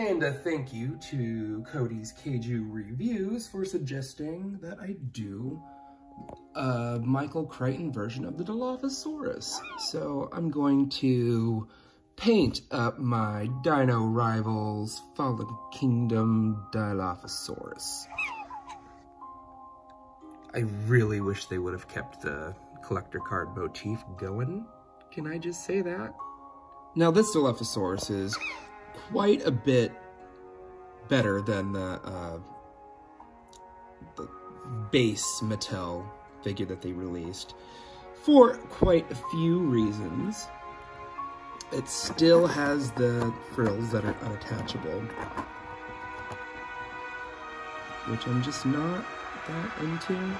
And a thank you to Cody's Kaiju Reviews for suggesting that I do a Michael Crichton version of the Dilophosaurus. So I'm going to paint up my Dino Rivals Fallen Kingdom Dilophosaurus. I really wish they would have kept the collector card motif going. Can I just say that? Now this Dilophosaurus is quite a bit better than the, uh, the base Mattel figure that they released for quite a few reasons. It still has the frills that are unattachable, which I'm just not that into.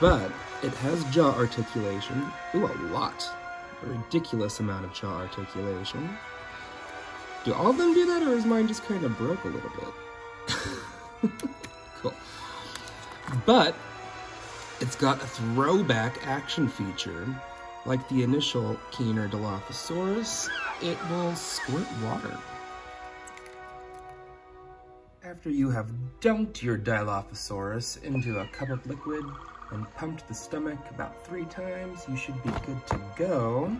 But it has jaw articulation. Ooh, a lot. A ridiculous amount of jaw articulation. Do all of them do that, or is mine just kind of broke a little bit? cool. But it's got a throwback action feature. Like the initial Kenner Dilophosaurus, it will squirt water. After you have dunked your Dilophosaurus into a cup of liquid and pumped the stomach about three times, you should be good to go.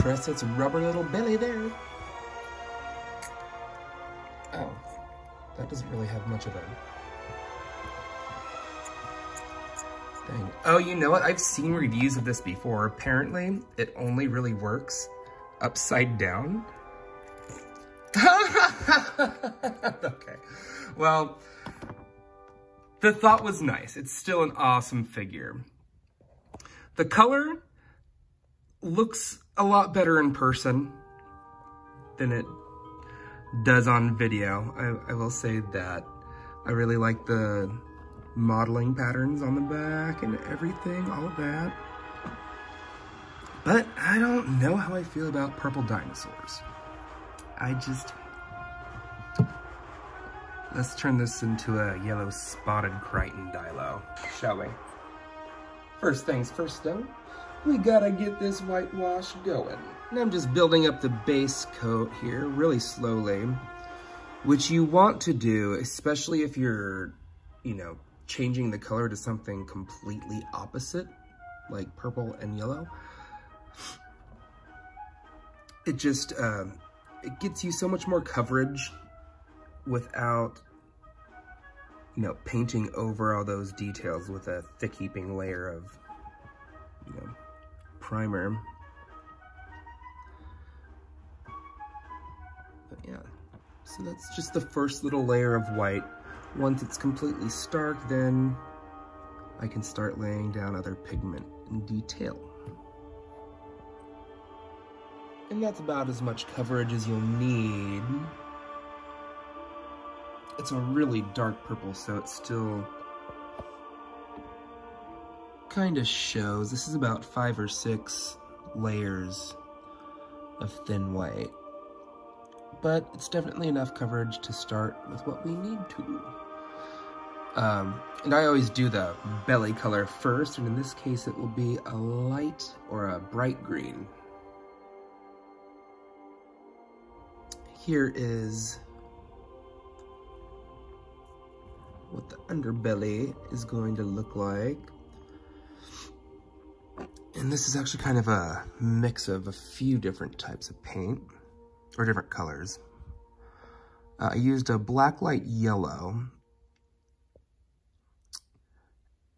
Press its rubber little belly there. Oh, that doesn't really have much of a... Dang. Oh, you know what? I've seen reviews of this before. Apparently, it only really works upside down. okay. Well, the thought was nice. It's still an awesome figure. The color looks a lot better in person than it does on video. I, I will say that. I really like the modeling patterns on the back and everything, all of that. But I don't know how I feel about purple dinosaurs. I just... Let's turn this into a yellow spotted Crichton Dilo, shall we? First things first though, we gotta get this whitewash going. And I'm just building up the base coat here really slowly, which you want to do, especially if you're, you know, changing the color to something completely opposite, like purple and yellow. It just, uh, it gets you so much more coverage without, you know, painting over all those details with a thick heaping layer of, you know, primer. But yeah, so that's just the first little layer of white. Once it's completely stark, then I can start laying down other pigment and detail. And that's about as much coverage as you'll need. It's a really dark purple, so it's still kind of shows. This is about five or six layers of thin white. But it's definitely enough coverage to start with what we need to. Um, and I always do the belly color first, and in this case it will be a light or a bright green. Here is what the underbelly is going to look like. And this is actually kind of a mix of a few different types of paint, or different colors. Uh, I used a black light yellow,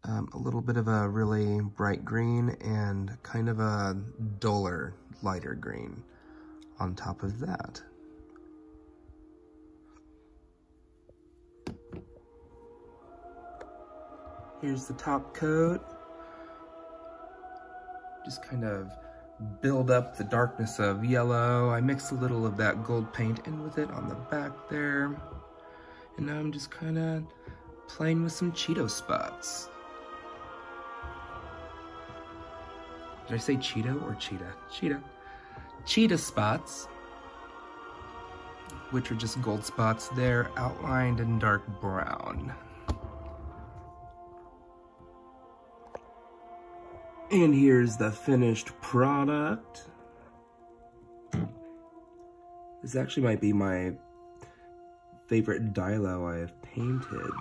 um, a little bit of a really bright green, and kind of a duller, lighter green on top of that. Here's the top coat. Just kind of build up the darkness of yellow. I mix a little of that gold paint in with it on the back there. And now I'm just kind of playing with some Cheeto spots. Did I say Cheeto or Cheetah? Cheetah. Cheetah spots, which are just gold spots there, outlined in dark brown. And here's the finished product. This actually might be my favorite Dilo I have painted.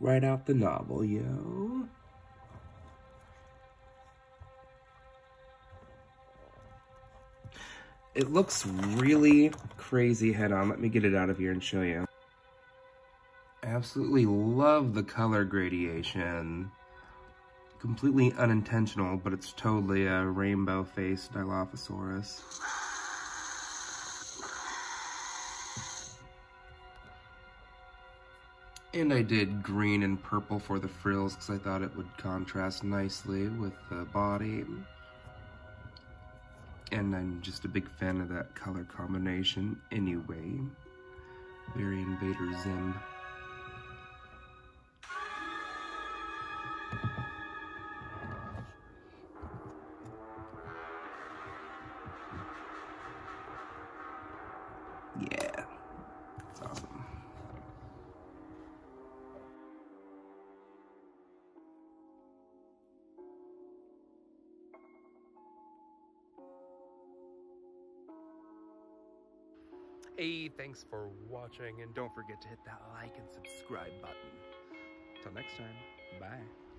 Right out the novel, yo. It looks really crazy head on. Let me get it out of here and show you. Absolutely love the color gradation. Completely unintentional, but it's totally a rainbow-faced Dilophosaurus. And I did green and purple for the frills because I thought it would contrast nicely with the body. And I'm just a big fan of that color combination anyway. Very Invader Zim. Hey, thanks for watching, and don't forget to hit that like and subscribe button. Till next time, bye.